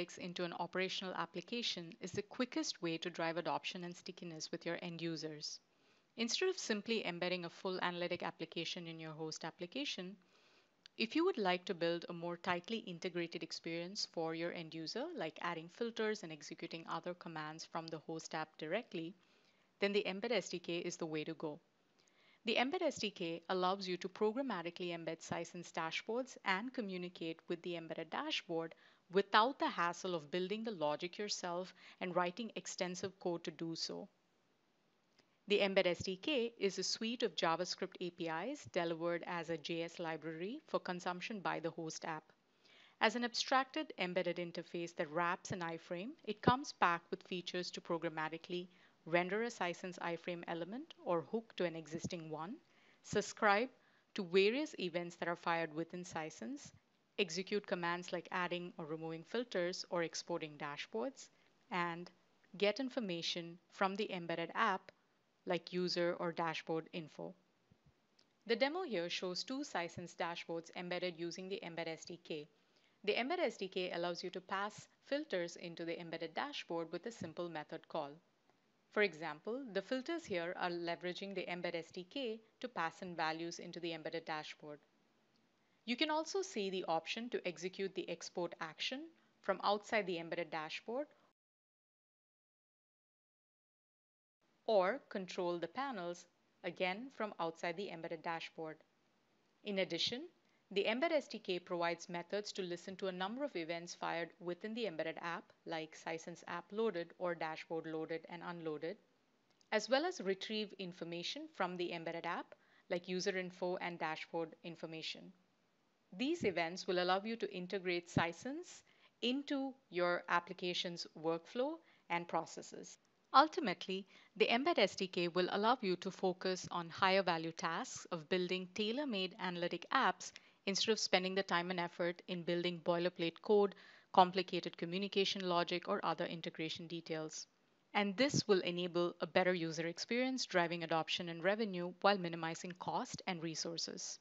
analytics into an operational application is the quickest way to drive adoption and stickiness with your end users. Instead of simply embedding a full analytic application in your host application, if you would like to build a more tightly integrated experience for your end user, like adding filters and executing other commands from the host app directly, then the Embed SDK is the way to go. The Embed SDK allows you to programmatically embed Sisense dashboards and communicate with the embedded dashboard without the hassle of building the logic yourself and writing extensive code to do so. The Embed SDK is a suite of JavaScript APIs delivered as a JS library for consumption by the host app. As an abstracted embedded interface that wraps an iframe, it comes packed with features to programmatically render a Sisense iframe element or hook to an existing one, subscribe to various events that are fired within Sisense, execute commands like adding or removing filters or exporting dashboards, and get information from the embedded app like user or dashboard info. The demo here shows two Sisense dashboards embedded using the Embed SDK. The Embed SDK allows you to pass filters into the embedded dashboard with a simple method call. For example, the filters here are leveraging the Embed SDK to pass in values into the embedded dashboard. You can also see the option to execute the export action from outside the embedded dashboard or control the panels again from outside the embedded dashboard. In addition, the Embed SDK provides methods to listen to a number of events fired within the embedded app, like Sisense app loaded or dashboard loaded and unloaded, as well as retrieve information from the embedded app, like user info and dashboard information. These events will allow you to integrate Sisense into your application's workflow and processes. Ultimately, the Embed SDK will allow you to focus on higher value tasks of building tailor made analytic apps instead of spending the time and effort in building boilerplate code, complicated communication logic, or other integration details. And this will enable a better user experience, driving adoption and revenue while minimizing cost and resources.